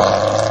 Uh...